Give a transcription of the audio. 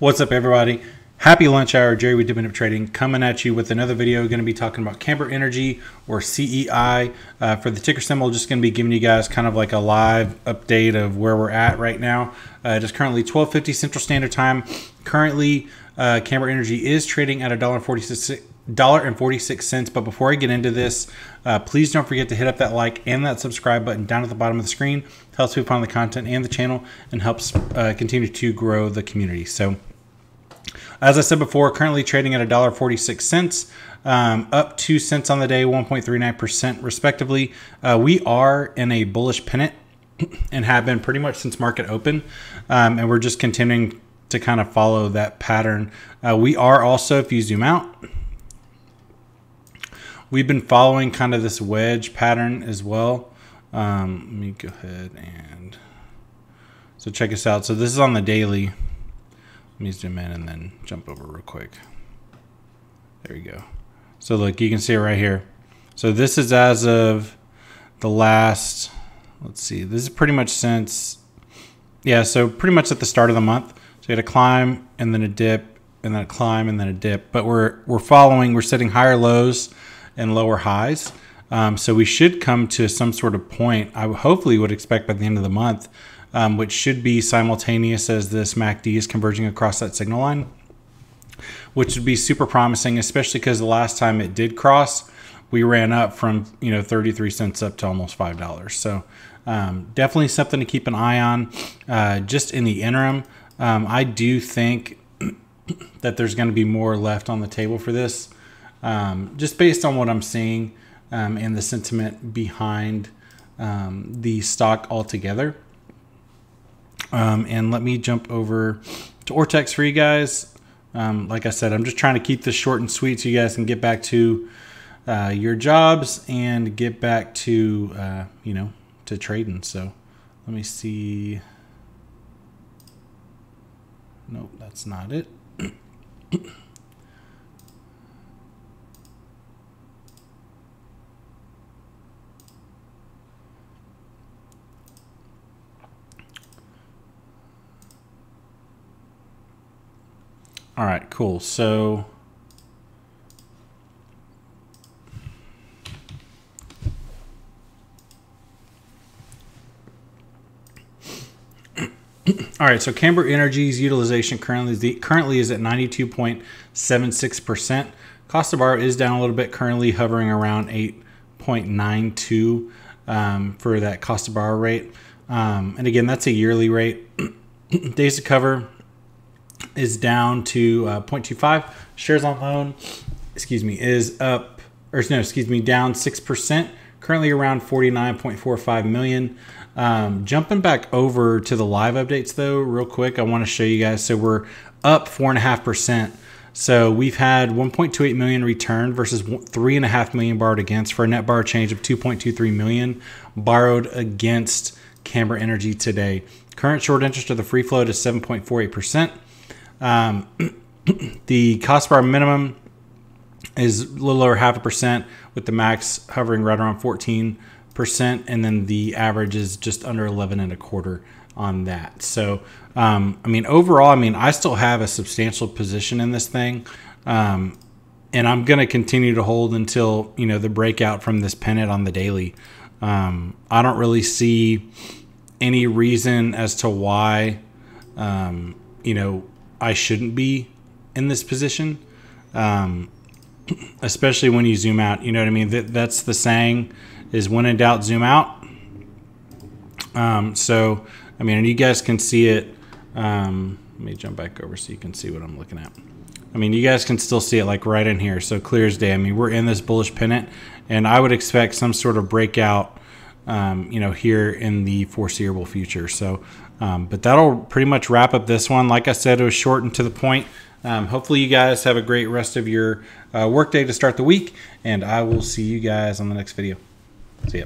What's up, everybody? Happy lunch hour, Gerry with DipNRip Trading, coming at you with another video. Going to be talking about Camber Energy or CEI. Uh, for the ticker symbol, just going to be giving you guys kind of like a live update of where we're at right now. Uh, it is currently 12:50 Central Standard Time. Currently, uh, Camber Energy is trading at a dollar forty-six dollar and 46 cents but before i get into this uh, please don't forget to hit up that like and that subscribe button down at the bottom of the screen It helps people find the content and the channel and helps uh, continue to grow the community so as I said before, currently trading at $1.46, um, up 2 cents on the day, 1.39% respectively. Uh, we are in a bullish pennant and have been pretty much since market open. Um, and we're just continuing to kind of follow that pattern. Uh, we are also, if you zoom out, we've been following kind of this wedge pattern as well. Um, let me go ahead and so check us out. So this is on the daily. Let me zoom in and then jump over real quick. There you go. So look, you can see it right here. So this is as of the last, let's see, this is pretty much since, yeah, so pretty much at the start of the month. So you had a climb and then a dip and then a climb and then a dip. But we're, we're following, we're setting higher lows and lower highs. Um, so we should come to some sort of point, I hopefully would expect by the end of the month, um, which should be simultaneous as this MACD is converging across that signal line, which would be super promising, especially because the last time it did cross, we ran up from you know 33 cents up to almost five dollars. So um, definitely something to keep an eye on. Uh, just in the interim, um, I do think that there's going to be more left on the table for this, um, just based on what I'm seeing um, and the sentiment behind um, the stock altogether. Um, and let me jump over to Ortex for you guys. Um, like I said, I'm just trying to keep this short and sweet so you guys can get back to uh, your jobs and get back to, uh, you know, to trading. So let me see. Nope, that's not it. All right, cool. So All right, so Camber Energy's utilization currently is, the, currently is at 92.76%. Cost of borrow is down a little bit, currently hovering around 8.92 um, for that cost of borrow rate. Um, and again, that's a yearly rate. Days to cover is down to uh, 0.25. Shares on loan, excuse me, is up, or no, excuse me, down 6%, currently around 49.45 million. Um, jumping back over to the live updates though, real quick, I want to show you guys. So we're up 4.5%. So we've had 1.28 million returned versus 3.5 million borrowed against for a net borrow change of 2.23 million borrowed against Camber Energy today. Current short interest of the free float is 7.48%. Um, the cost bar minimum is a little over half a percent, with the max hovering right around 14 percent, and then the average is just under 11 and a quarter on that. So, um, I mean, overall, I mean, I still have a substantial position in this thing. Um, and I'm going to continue to hold until, you know, the breakout from this pennant on the daily. Um, I don't really see any reason as to why, um, you know, I shouldn't be in this position. Um, especially when you zoom out, you know what I mean? That, that's the saying is when in doubt, zoom out. Um, so, I mean, and you guys can see it. Um, let me jump back over so you can see what I'm looking at. I mean, you guys can still see it like right in here. So clear as day. I mean, we're in this bullish pennant and I would expect some sort of breakout, um, you know, here in the foreseeable future. So um, but that'll pretty much wrap up this one. Like I said, it was short and to the point. Um, hopefully, you guys have a great rest of your uh, workday to start the week, and I will see you guys on the next video. See ya.